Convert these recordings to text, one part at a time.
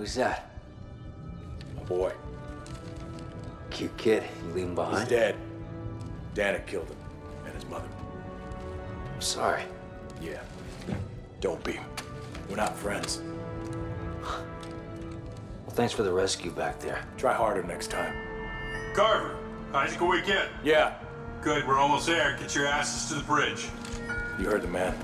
Who's that? My boy. Cute kid. You leave him behind? He's behind? dead. Dad had killed him. And his mother. I'm sorry. Yeah. Don't be. We're not friends. Well, thanks for the rescue back there. Try harder next time. Carver, how'd you go weekend? Yeah. Good, we're almost there. Get your asses to the bridge. You heard the man.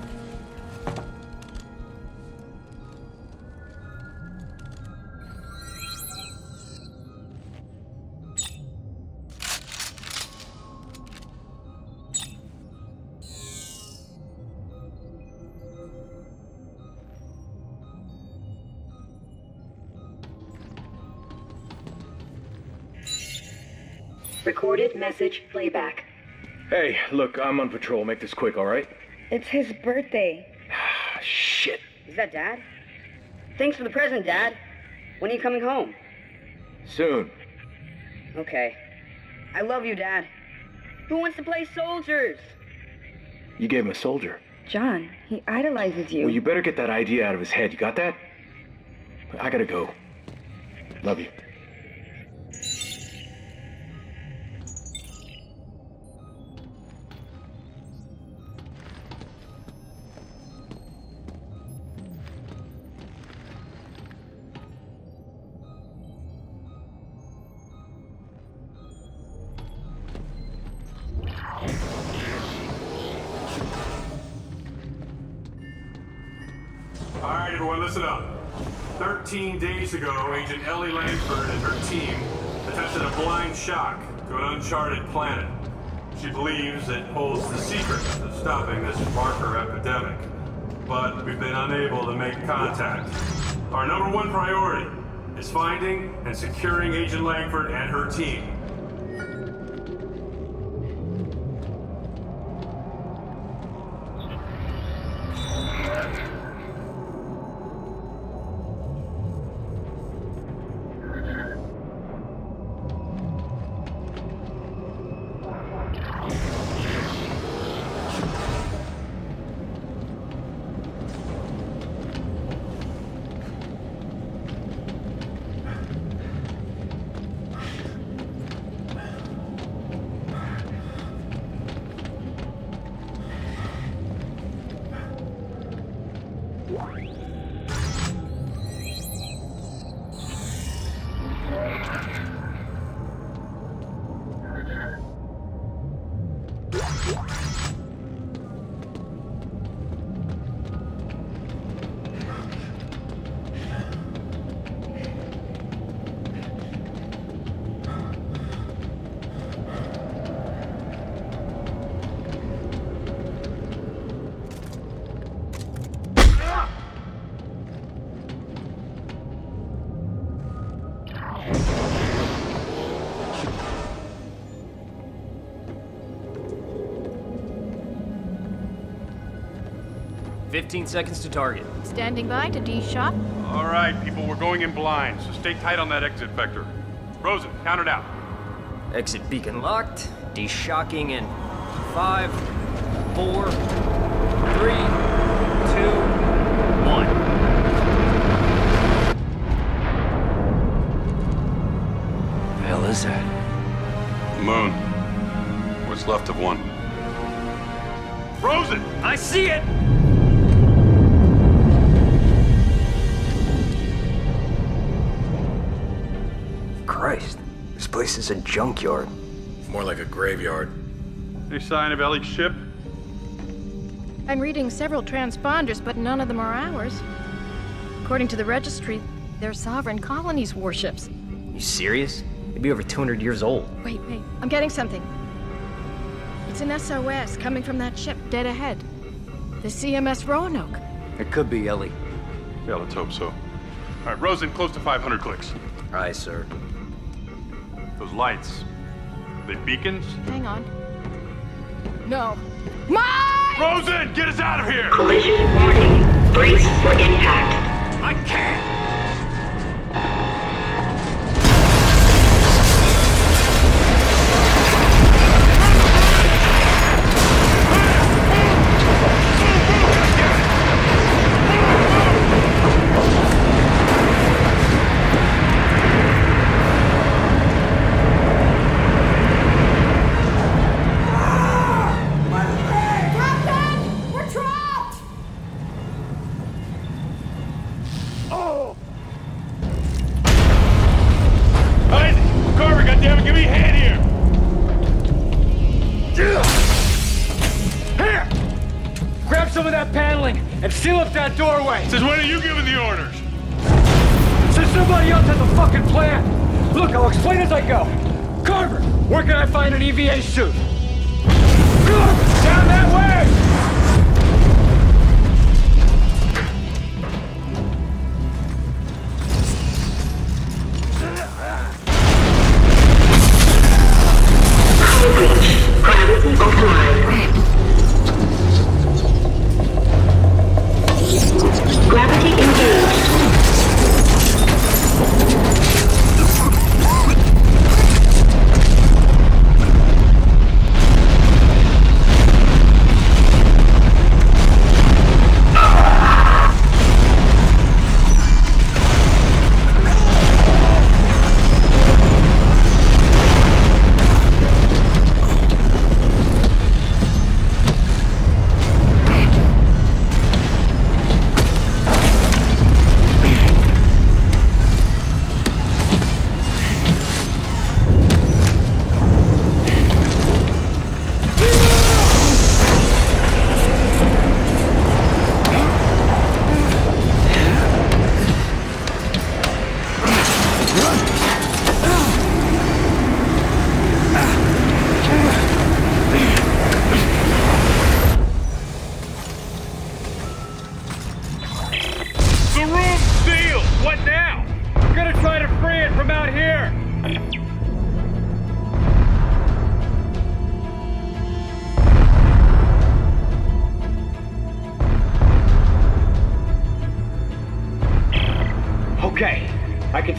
Recorded message playback. Hey, look, I'm on patrol. Make this quick, all right? It's his birthday. Ah, shit. Is that Dad? Thanks for the present, Dad. When are you coming home? Soon. Okay. I love you, Dad. Who wants to play soldiers? You gave him a soldier. John, he idolizes you. Well, you better get that idea out of his head. You got that? I gotta go. Love you. Listen up. 13 days ago, Agent Ellie Langford and her team attempted a blind shunt to an uncharted planet. She believes it holds the secret to stopping this marker epidemic, but we've been unable to make contact. Our number one priority is finding and securing Agent Langford and her team. Fifteen seconds to target. Standing by to de-shunt. All right, people, we're going in blind, so stay tight on that exit vector. Rosen, count it out. Exit beacon locked. De-shunting in five, four, junkyard. More like a graveyard. Any sign of Ellie's ship? I'm reading several transponders, but none of them are ours. According to the registry, they're sovereign colonies warships. You serious? They'd be over 200 years old. Wait, wait, I'm getting something. It's an SOS coming from that ship dead ahead. The CMS Roanoke. It could be Ellie. Yeah, let's hope so. All right, Rosen, close to 500 clicks. Aye, sir. Those lights, Are they beacons? Hang on. No. Mike! Rosen, get us out of here! Collision warning. Brace for impact. I can't! Oh! Isaac! Carver, goddammit, give me a hand here! Here! Grab some of that paneling and seal up that doorway! Since when are you giving the orders? Since somebody else has a fucking plan! Look, I'll explain as I go. Carver, where can I find an EVA suit?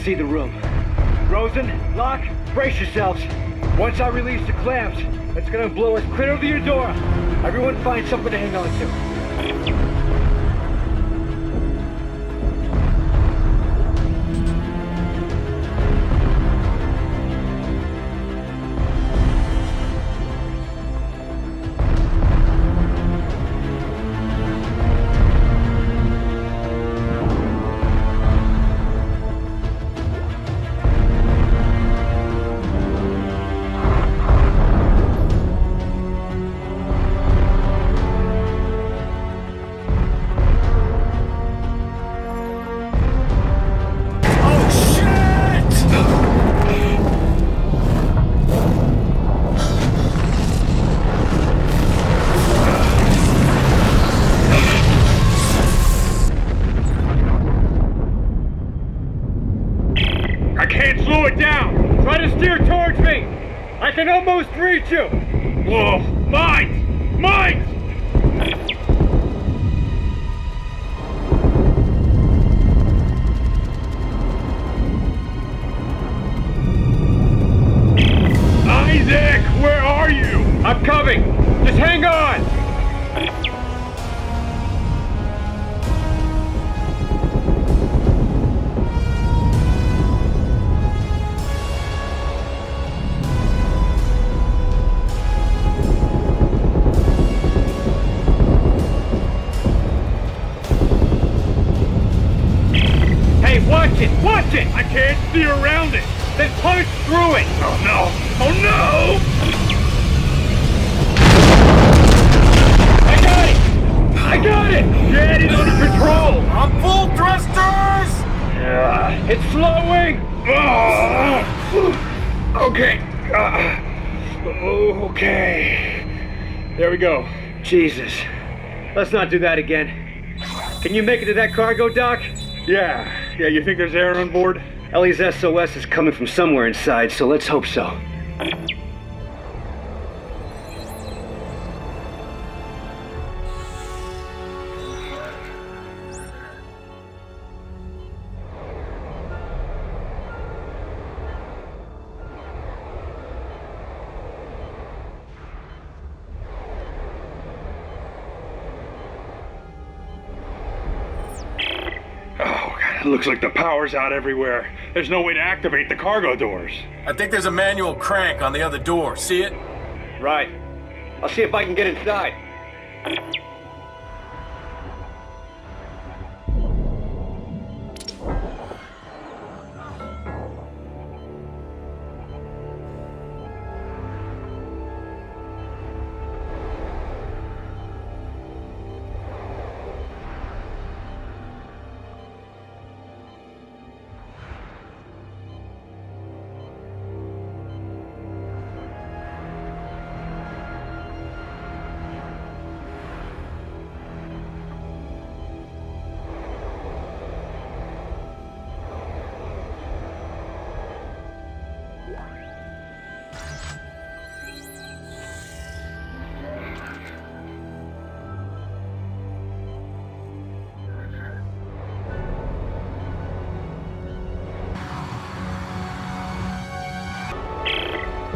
See the room. Rosen, Locke, brace yourselves. Once I release the clamps, it's gonna blow us clear of the Eudora. Everyone find something to hang on to. Oh, Whoa, mines! Mines! It's flowing! Ah. okay. Ah. okay. There we go. Jesus. Let's not do that again. Can you make it to that cargo dock? Yeah. Yeah, you think there's air on board? Ellie's SOS is coming from somewhere inside, so let's hope so. It looks like the power's out everywhere. There's no way to activate the cargo doors. I think there's a manual crank on the other door. See it? Right. I'll see if I can get inside.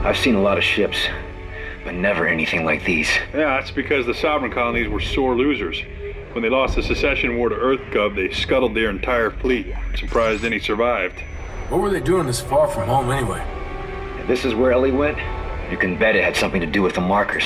I've seen a lot of ships, but never anything like these. Yeah, that's because the sovereign colonies were sore losers. When they lost the secession war to EarthGov, they scuttled their entire fleet. Surprised any survived. What were they doing this far from home anyway? If this is where Ellie went, you can bet it had something to do with the markers.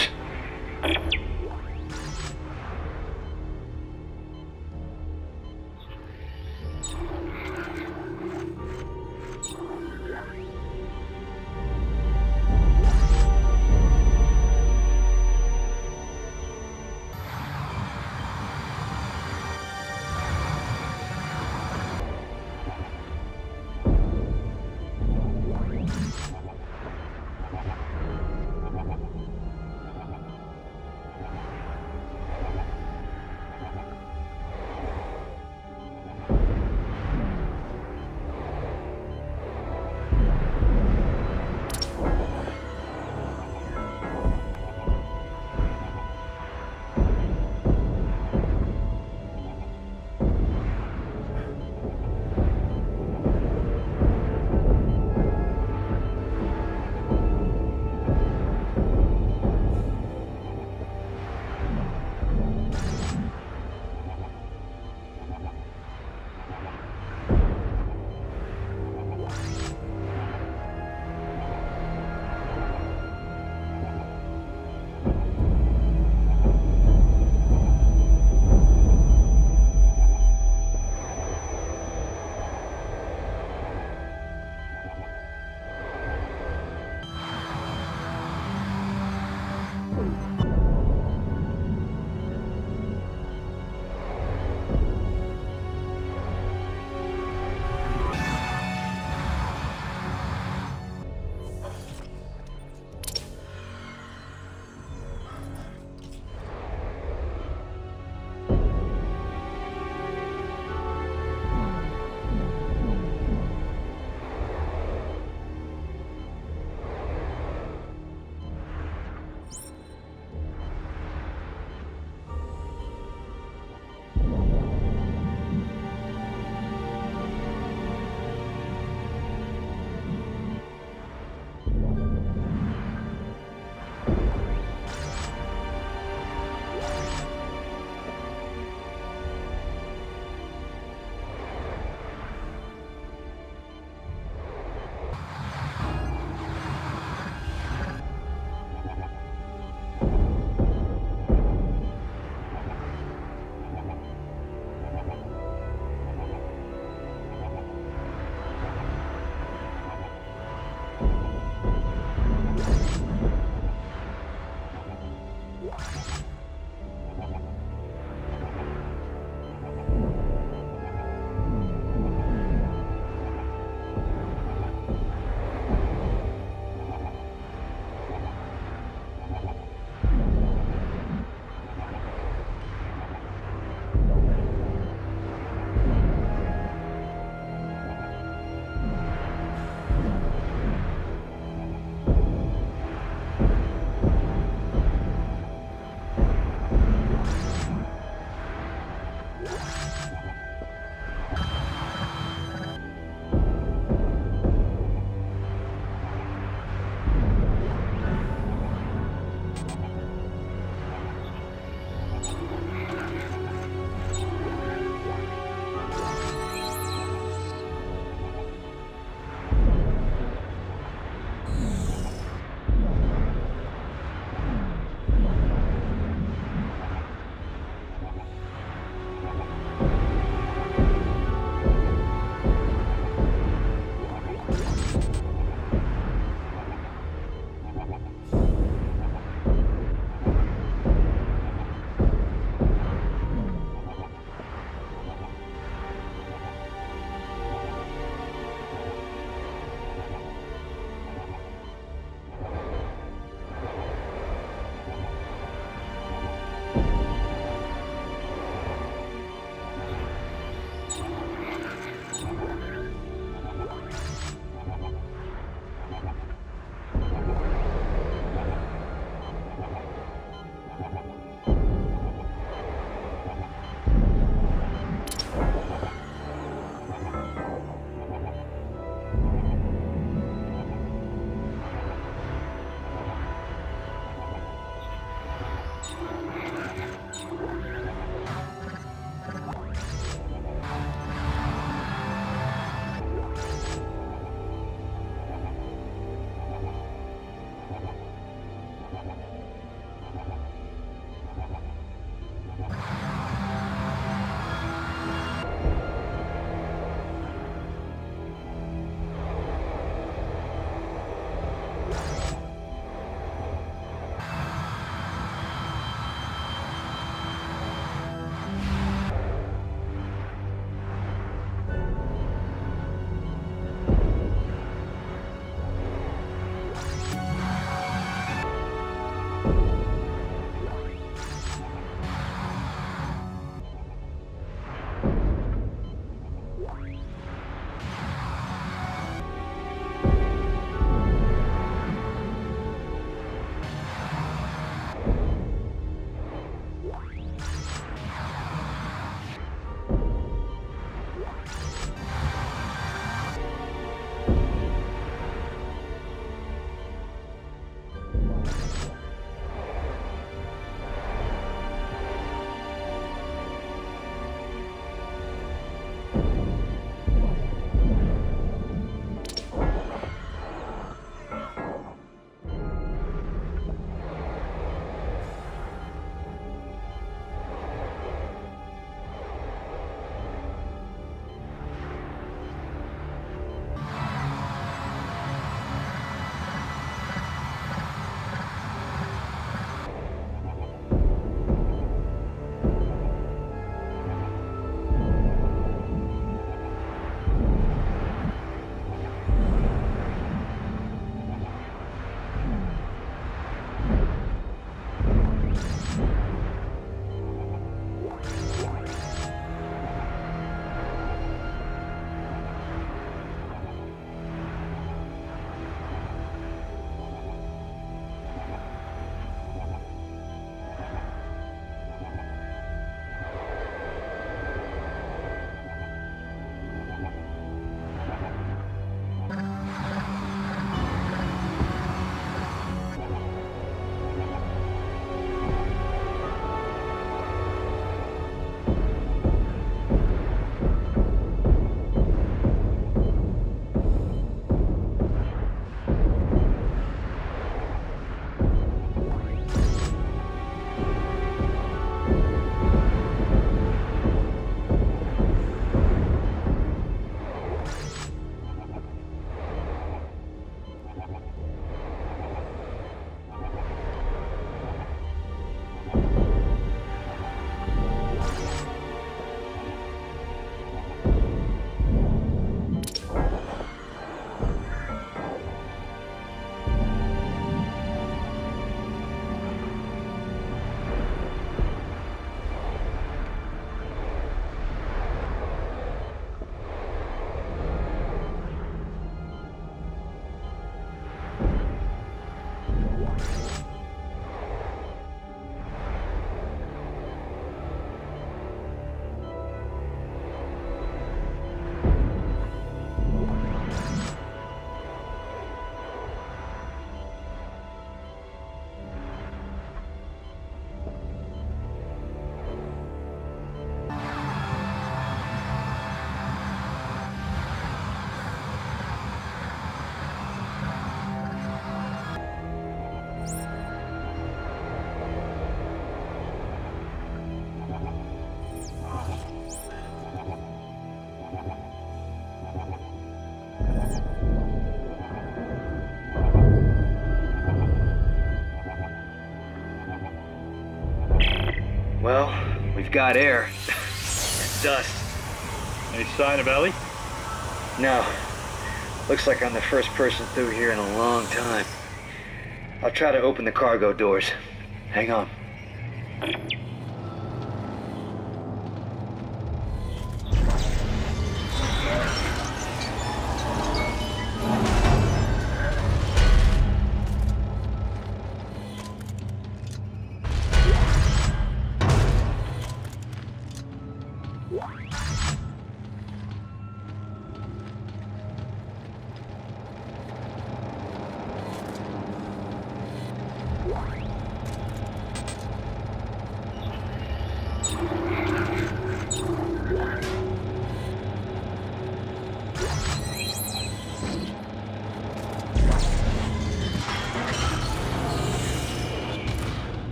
Got air. and dust. Any sign of Ellie? No. Looks like I'm the first person through here in a long time. I'll try to open the cargo doors. Hang on.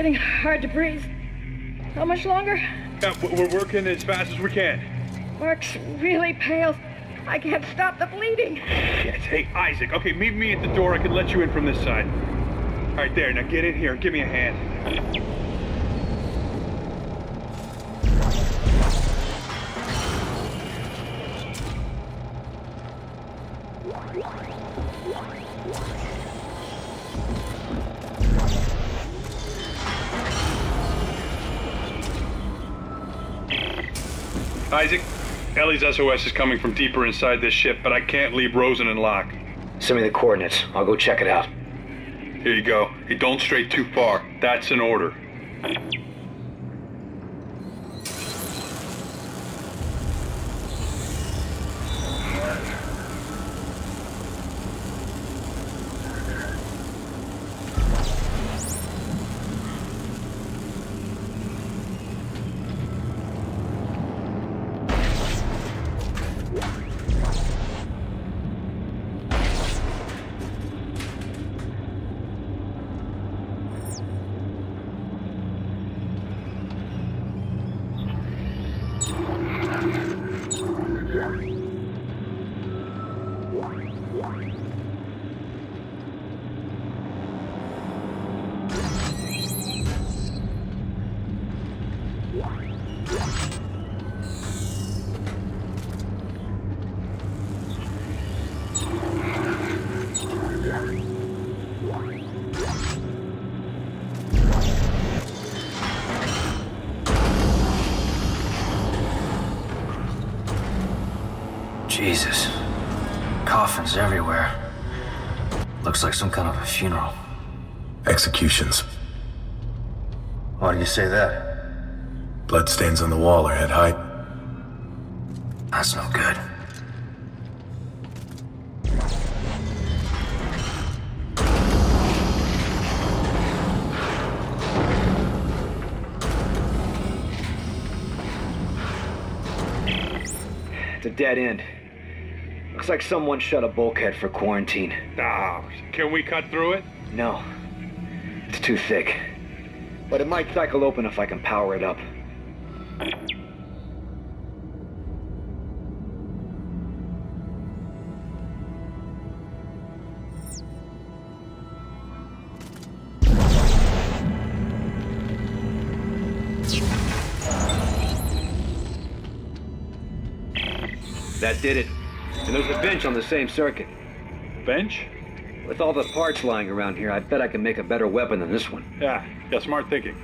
Getting hard to breathe. How much longer? Yeah, we're working as fast as we can. Mark's really pale. I can't stop the bleeding. Yes, hey, Isaac. Okay, meet me at the door. I can let you in from this side. All right, there. Now get in here. Give me a hand. Ellie's SOS is coming from deeper inside this ship, but I can't leave Rosen and Locke. Send me the coordinates. I'll go check it out. Here you go. Hey, don't stray too far. That's an order. Jesus. Coffins everywhere. Looks like some kind of a funeral. Executions. Why do you say that? Bloodstains on the wall are head height. That's no good. It's a dead end. Looks like someone shut a bulkhead for quarantine. Ah, can we cut through it? No. It's too thick. But it might cycle open if I can power it up. That did it. And there's a bench on the same circuit. Bench? With all the parts lying around here, I bet I can make a better weapon than this one. Yeah, yeah, smart thinking.